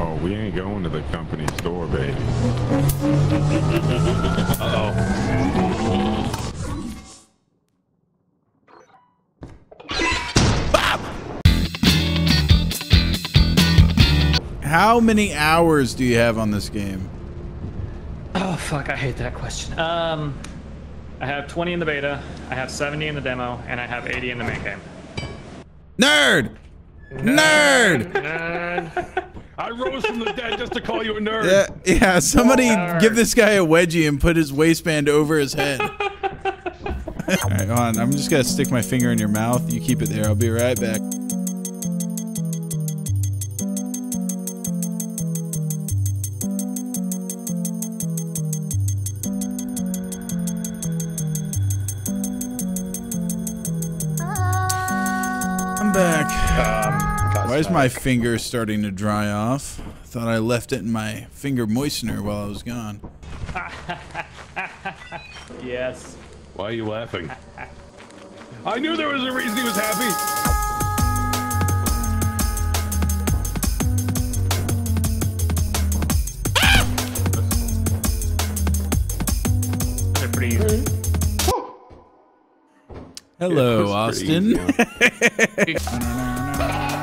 Oh, we ain't going to the company store, baby. Uh-oh. How many hours do you have on this game? Oh, fuck. I hate that question. Um, I have 20 in the beta, I have 70 in the demo, and I have 80 in the main game. Nerd! Nerd! Nerd. I rose from the dead just to call you a nerd. Yeah, yeah. Somebody oh, Nerd. give this guy a wedgie and put his waistband over his head. All right, hold on. I'm just gonna stick my finger in your mouth. You keep it there. I'll be right back. Why is my finger starting to dry off? I Thought I left it in my finger moistener while I was gone. yes. Why are you laughing? I knew there was a reason he was happy. Ah! They're easy. Hello, It was pretty Austin.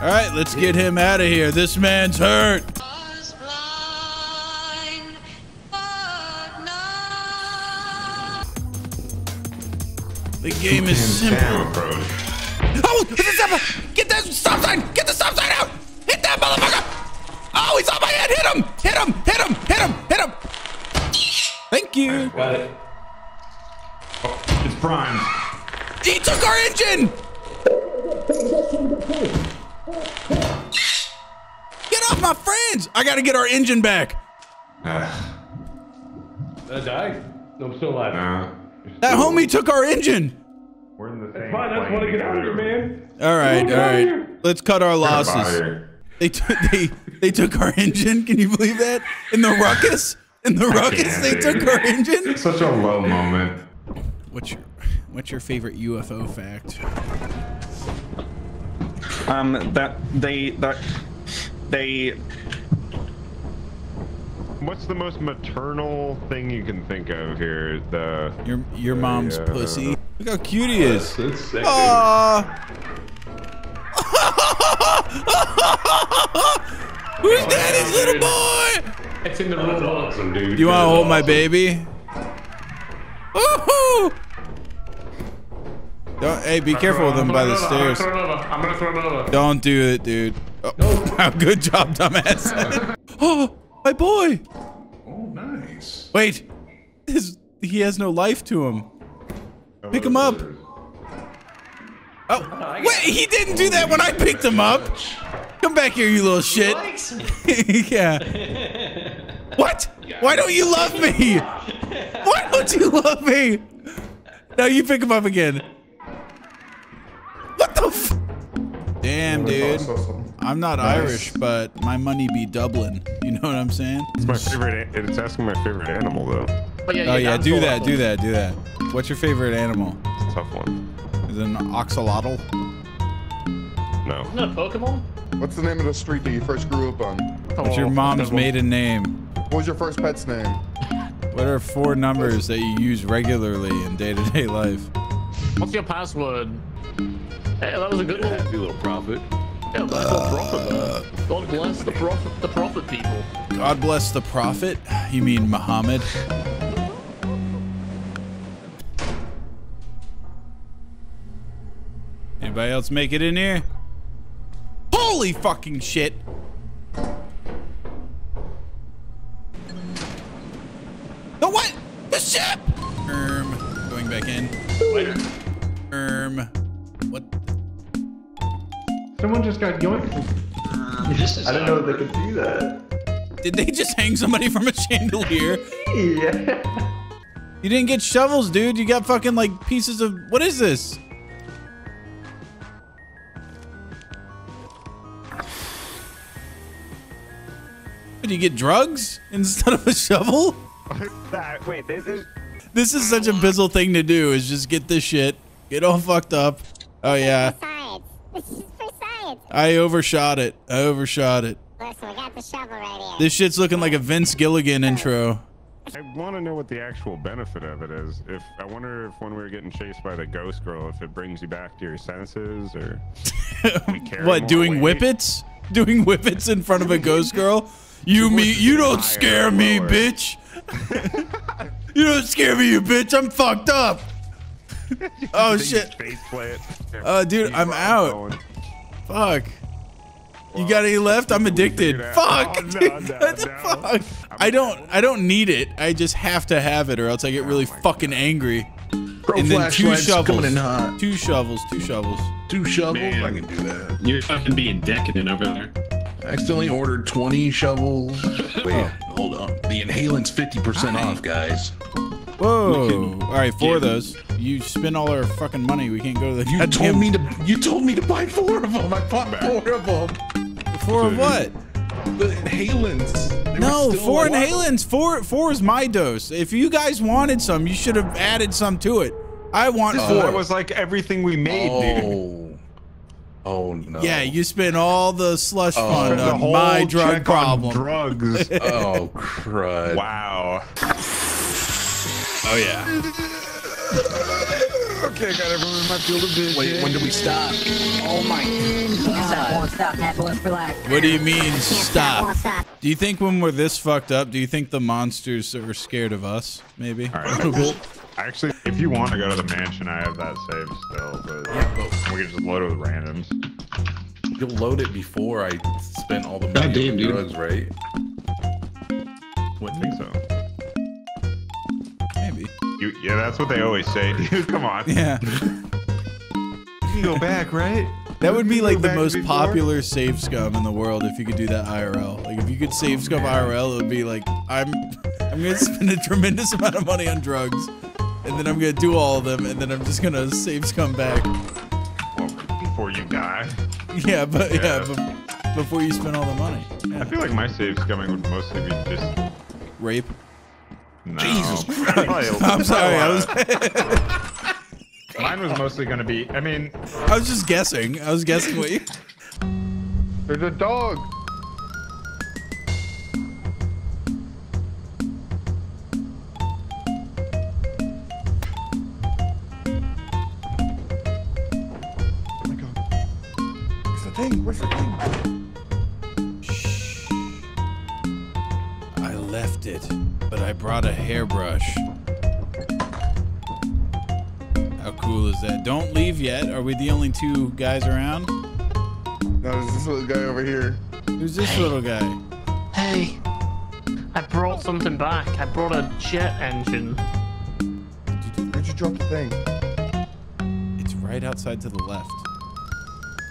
All right, let's get him out of here. This man's hurt. was blind, but now The game is simple. Damn approach. Oh, the stop, get that stop sign! Get the stop sign out! Hit that motherfucker! Oh, he's on my head! Hit him! Hit him! Hit him! Hit him! Hit him! Thank you. Got it. Oh, it's Prime. He took our engine! Get off my friends! I gotta get our engine back. Ah, Did I die? No, I'm still alive. nah. That homie took our engine. We're in the same Fine, I just want to get out of here, man. All right, Get all out of right. here. Let's cut our losses. They took they they took our engine. Can you believe that? In the ruckus, in the ruckus, they dude. took our engine. Such a low moment. What's your What's your favorite UFO fact? Um, that they that they What's the most maternal thing you can think of here? The Your your mom's Yeah. pussy. Look how cute he is. That's sick, dude. Aww. Who's daddy's little boy? It's in the That's rule. awesome, dude. You want to That's hold my baby? Don't, hey, be careful with them by the stairs. I'm gonna throw it over. I'm gonna throw it over. Don't do it, dude. Oh, good job, dumbass. oh, my boy. Oh, nice. Wait, his, he has no life to him. Pick him up. Oh, wait, he didn't do that when I picked him up. Come back here, you little shit. yeah. What? Why don't you love me? Why don't you love me? Now you pick him up again. Damn, dude. I'm not Irish, but my money be Dublin. You know what I'm saying? It's my favorite. It's asking my favorite animal though. Oh yeah, Oh yeah, do that, do that, do that. What's your favorite animal? It's a tough one. Is it an axolotl? No. Isn't it a Pokemon? What's the name of the street that you first grew up on? What's your Oh, mom's maiden name? What was your first pet's name? What are four numbers that you use regularly in day-to-day life? What's your password? Hey, that was a good one. Happy little prophet. Yeah, that's called profit, man. God bless the prophet, the prophet people. God bless the prophet. You mean Muhammad? Anybody else make it in here? Holy fucking shit! Someone just got yoinked. Uh, I didn't know if they could do that. Did they just hang somebody from a chandelier? Yeah. You didn't get shovels, dude. You got fucking like pieces of what is this? Did you get drugs instead of a shovel? wait, this is. This is such a bizzle thing to do. Is just get this shit, get all fucked up. Oh yeah, This is for science. I overshot it. I overshot it. Listen, we got the shovel right here. This shit's looking like a Vince Gilligan intro. I want to know what the actual benefit of it is. If I wonder if when we were getting chased by the ghost girl, if it brings you back to your senses or What, doing weight? whippets? Doing whippets in front of a ghost girl? You me you don't scare me, bitch. you don't scare me, you bitch. I'm fucked up. Oh shit. Face plant. Uh dude, I'm on out. Going. Fuck. You got any left? I'm addicted. Oh, fuck. Oh, no, no, what no. fuck? I don't I don't need it. I just have to have it or else I get really oh fucking angry. Pro and then two shovels. in hot. Two shovels, two shovels. Two shovels. Man. I can do that. You're fucking being decadent over there. I accidentally ordered 20 shovels. Wait, hold on. The inhalant's 50% off, guys. Whoa. All right, four of those. You spend all our fucking money. We can't go to the You goddamn- told me to. You told me to buy four of them. I bought four of them. Four of what? The inhalants. They No, four alive. inhalants. Four four is my dose. If you guys wanted some, you should have added some to it. I want So four. that was like everything we made, dude. Oh. Oh no. yeah, you spent all the slush Oh. fund on uh, my drug check on problem. drugs. Oh crud. wow. Oh yeah. Okay, I got everyone in my field of vision. Wait, when do we stop? Oh my god. Won't stop, Netflix, relax. What do you mean stop? stop. Do you think when we're this fucked up, do you think the monsters are scared of us? Maybe. All right. Actually, if you want to go to the mansion, I have that saved still, but we can just load it with randoms. You'll load it before I spent all the money God damn, on dude. drugs, right? I yeah, that's what they always say, dude. Come on. Yeah. You can go back, right? That would be like the most before? popular save scum in the world if you could do that IRL. Like if you could save scum IRL, it would be like I'm I'm gonna spend a tremendous amount of money on drugs, and then I'm gonna do all of them, and then I'm just gonna save scum back. Well, before you die. Yeah, but yeah, Yeah. but before you spend all the money. I feel like my save scumming would mostly be just. Rape. No, Jesus Christ. I'm sorry, I was Mine was mostly going to be. I mean, I was just guessing. I was guessing what you. There's a dog. Oh my god. Where's the thing? Where's the thing? I left it, but I brought a hairbrush. How cool is that? Don't leave yet. Are we the only two guys around? No, there's this little guy over here. Who's this little guy? Hey, I brought something back. I brought a jet engine. Where'd you drop the thing? It's right outside to the left.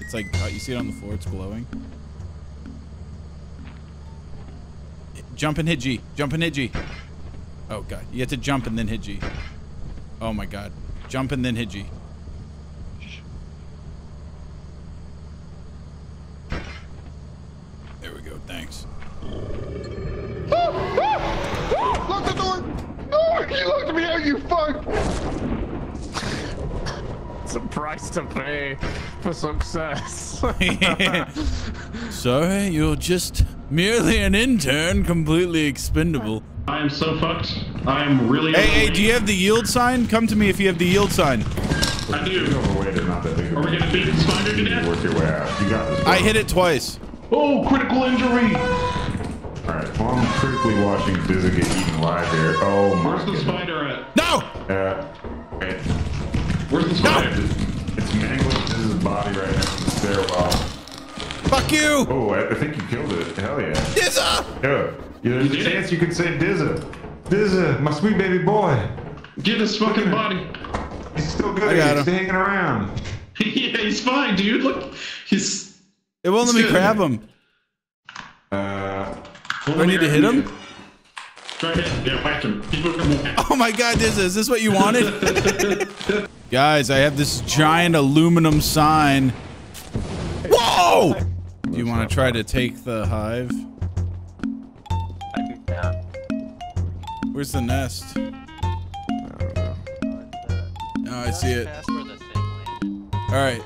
It's like you see it on the floor. It's glowing. Jump and hit G. Jump and hit G. Oh god, you have to jump and then hit G. Oh my god, jump and then hit G. There we go. Thanks. Lock the door! No! You locked me out, you fuck! It's a price to pay for success. Sorry, you're just merely an intern, completely expendable. I am so fucked. I am really. Hey, hey, do you have the yield sign? Come to me if you have the yield sign. I do. overweight is not that big. Are we gonna beat the spider to death? Work your way out. You got this. I hit it twice. Oh, critical injury. All right. Well, I'm critically watching Dizza get eaten alive here. Oh my. Where's the goodness. spider at? No! Uh, okay. Where's the spider? No. It's mangling Dizza's body right next to the stairwell. Fuck you! Oh, I, I think you killed it. Hell yeah. Dizza! Yeah. yeah there's a did it? chance you could save Dizza. Dizza, my sweet baby boy. Get his fucking body. He's still good. I got He's him. hanging around. yeah, he's fine, dude. Look, he's. It won't let me Good. grab him. Uh, Do I need to hit him? Try hit. Yeah, whack him. People are gonna. Oh my god, Dizza, is this what you wanted? Guys, I have this giant aluminum sign. Whoa! Do you want to try to take the hive? Where's the nest? Oh, I see it. All right.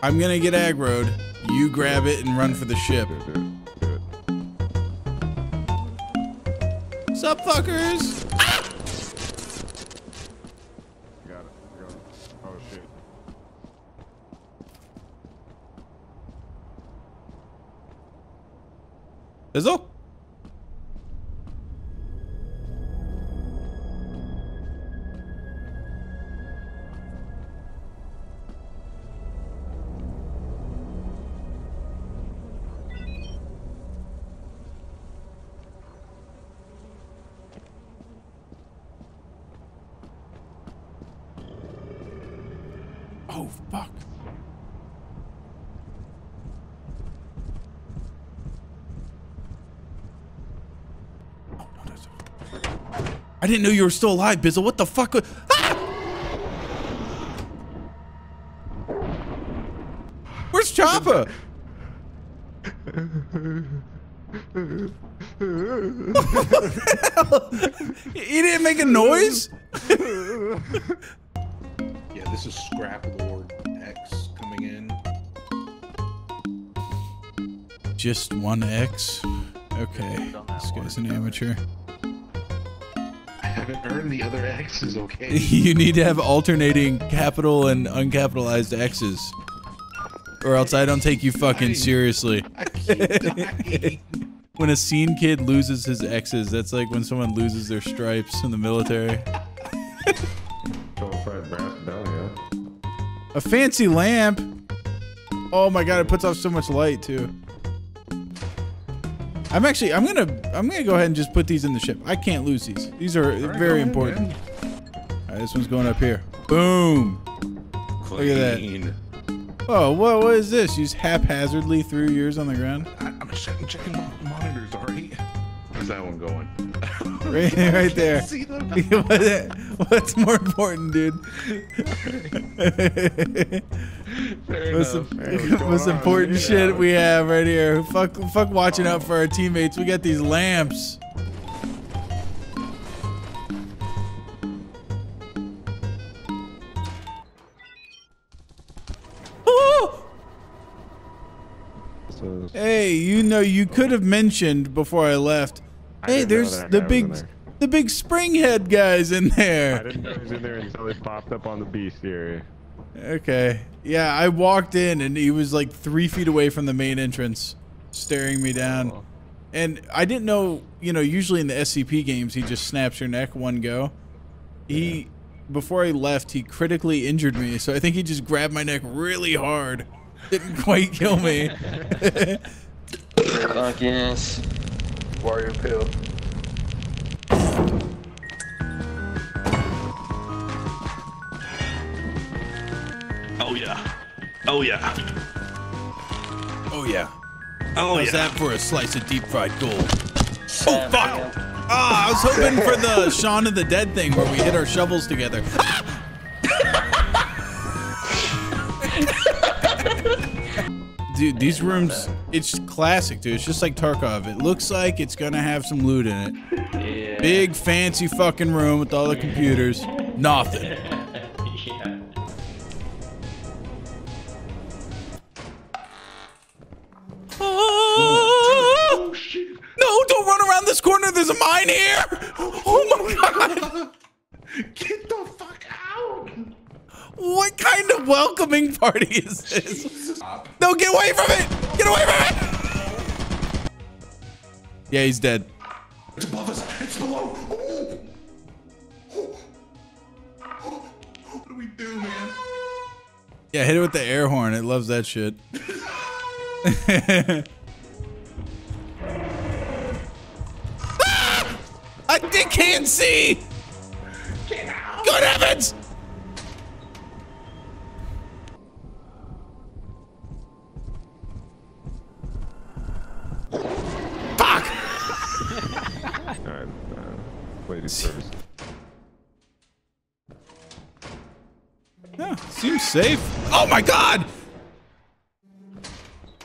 I'm gonna get aggroed. You grab it and run for the ship. Do it. Sup, fuckers? Got it. Got it. Oh shit. Bizzle? I didn't know you were still alive, Bizzle. What the fuck? Ah! Where's Choppa? he didn't make a noise? Yeah, this is Scrap Lord X coming in. Just one X? Okay. This guy's an amateur. Haven't earned the other X's, okay? you need to have alternating capital and uncapitalized X's. Or else I don't take you fucking seriously. I keep dying. When a scene kid loses his X's, that's like when someone loses their stripes in the military. Double fried brass medallion. A fancy lamp. Oh my god, it puts off so much light too. I'm actually I'm gonna I'm gonna go ahead and just put these in the ship. I can't lose these. These are right, very important. man. All right, this one's going up here. Boom. Look at that. Oh, what what is this? You just haphazardly threw yours on the ground? I, I'm checking, checking my monitors, alright? Where's that one going? Right, right there. See What's more important, dude? Fair What's, most important shit we have right here? Fuck, fuck watching out for our teammates. We got these lamps. Oh! Hey, you know, you could have mentioned before I left. I Hey, didn't there's the big, there. The big springhead guys in there. I didn't know he was in there until he popped up on the bestiary. Okay, yeah, I walked in and he was like three feet away from the main entrance, staring me down. Oh. And I didn't know, you know, usually in the SCP games, he just snaps your neck one go. He, before I left, he critically injured me, so I think he just grabbed my neck really hard. Didn't quite kill me. Fuck yes. Warrior pill. Yeah. Oh yeah. oh yeah. Oh How's yeah. that for a slice of deep fried gold? Oh fuck! Ah, I was hoping for the Shaun of the Dead thing where we hit our shovels together. Dude, these rooms, it's classic, dude. It's just like Tarkov. It looks like it's gonna have some loot in it. Yeah. Big, fancy fucking room with all the computers. Nothing. yeah. There's a mine here. Oh my god. Get the fuck out! What kind of welcoming party is this? No, get away from it! Get away from it! Yeah, he's dead. It's above us. It's below. Oh. What do we do, man? Yeah, hit it with the air horn. It loves that shit. I I can't see! Good heavens! Fuck! Alright, uh, ladies first. Yeah, seems safe. Oh my god!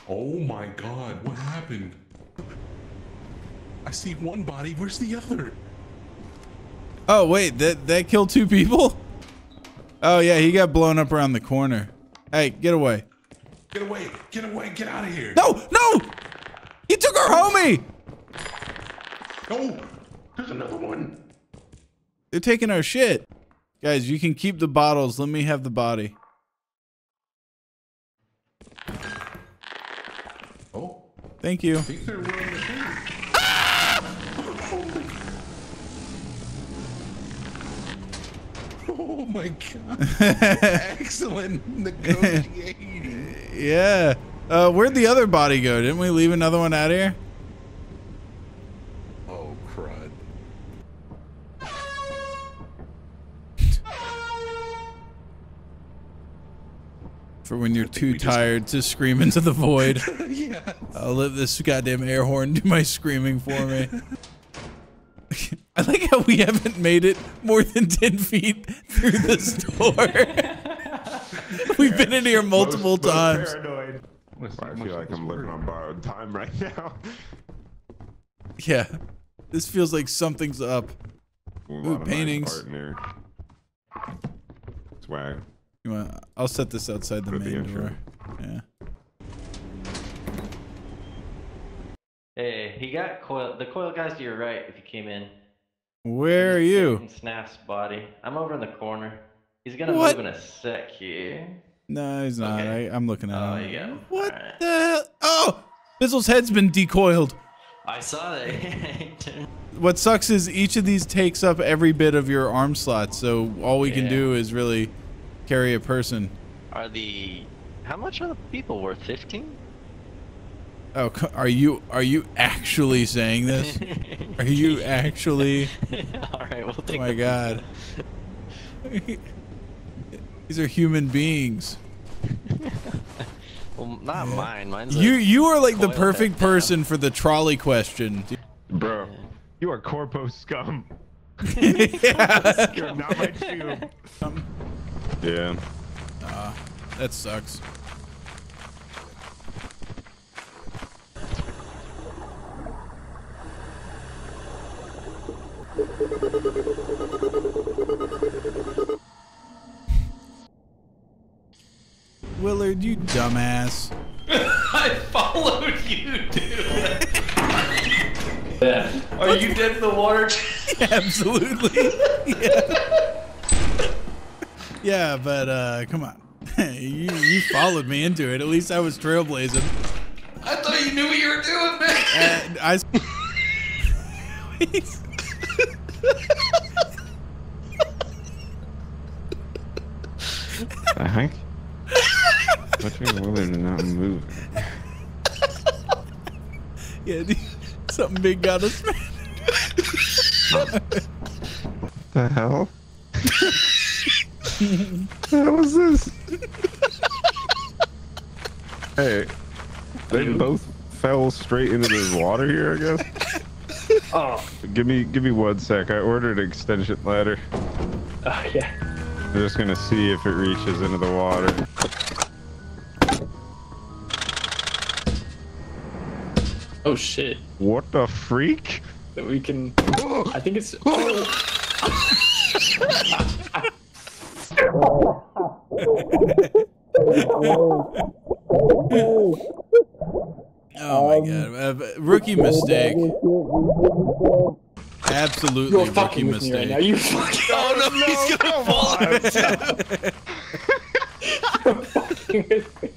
Oh my god, what happened? See one body, where's the other? Oh wait, that that killed two people? Oh yeah, he got blown up around the corner. Hey, get away. Get away! Get away! Get out of here! No, no! He took our homie! No! There's another one. They're taking our shit. Guys, you can keep the bottles. Let me have the body. Oh, Thank you. I think they're willing to shoot. Oh my god. Excellent negotiating. Yeah. Uh, where'd the other body go? Didn't we leave another one out here? Oh crud. For when you're too tired to scream into the void. yeah. I'll let this goddamn air horn do my screaming for me. I like how we haven't made it more than 10 feet through this door. We've been in here multiple Most- most times. Paranoid. I feel like I'm living on borrowed time right now. Yeah. This feels like something's up. A Ooh, lot nice paintings. art in here. Swag. You want, I'll set this outside the Put the main intro. door. Yeah. Hey, he got coil. The coil guy's to your right if you came in. Where are you? In Snap's body. I'm over in the corner. He's gonna What? move in a sec here. No, he's not. Okay. I, I'm looking at Oh, him. you go. What Alright. the hell? Oh! Bizzle's head's been decoiled. I saw that. What sucks is each of these takes up every bit of your arm slot, so all we can do is really carry a person. Are the how much are the people worth? Fifteen? Oh, are you are you actually saying this? Are you actually? All right, we'll Oh my god. These are human beings. Well, not mine. Mine's. You a you are like the perfect head down. person for the trolley question. Bro, you are corpo scum. yeah. You're not my cube. Yeah. That sucks. Willard, you dumbass. I followed you, dude. yeah. Are you dead in the water? Absolutely. Yeah. yeah, but uh come on. you you followed me into it. At least I was trailblazing. I thought you knew what you were doing, man. And I What's your Willard not moving? yeah, dude, something big got us. The hell? What was this? hey, they both fell straight into the water here, I guess. Oh, Give me, give me one sec. I ordered an extension ladder. oh yeah. I'm just gonna see if it reaches into the water. Oh shit. What the freak? That we can. I think it's. Oh my god. Uh, rookie mistake. Absolutely You're rookie fucking with me mistake. right now. You fucking. Oh no, he's gonna fall into fucking with me.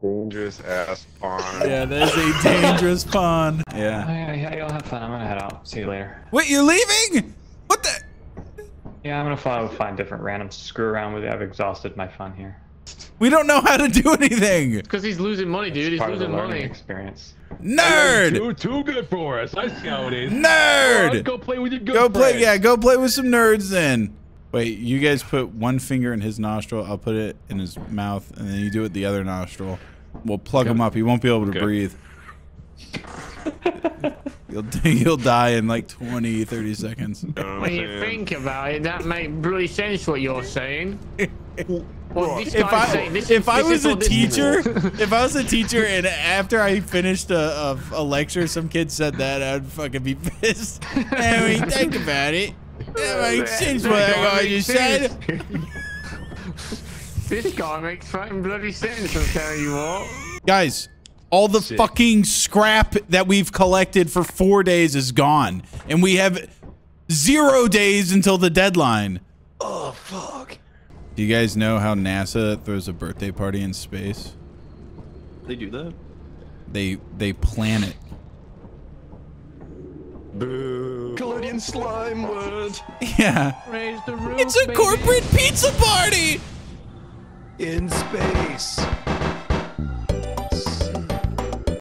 Dangerous ass pond. yeah, that is a dangerous pond. Yeah. Yeah, yeah, you'll have fun. I'm gonna head out. See you later. Wait, you're leaving? What the? Yeah, I'm gonna fly find, find different random screw around with it. I've exhausted my fun here. We don't know how to do anything. Because he's losing money, dude. He's Part of the losing learning money. experience. Nerd! Too, too good for us. I see how it is. Nerd! Oh, go play with your good Go play, friends. yeah, go play with some nerds then. Wait, you guys put one finger in his nostril. I'll put it in his mouth, and then you do it the other nostril. We'll plug him up. He won't be able to breathe. You'll you'll die in like 20, 30 seconds. When you think about it, that makes really sense what you're saying. Well, this if I saying this, if I was a teacher, if I was a teacher, and after I finished a, a, a lecture, some kid said that, I'd fucking be pissed. and we think about it. That makes sense what I just said. This guy makes fucking bloody sense, I'm telling you what. Guys, all the Sick. fucking scrap that we've collected for four days is gone. And we have zero days until the deadline. Oh, fuck. Do you guys know how NASA throws a birthday party in space? They do that? They they plan it. Boo. Collodion slime word. Yeah. Raise the roof, It's a corporate pizza party. In space.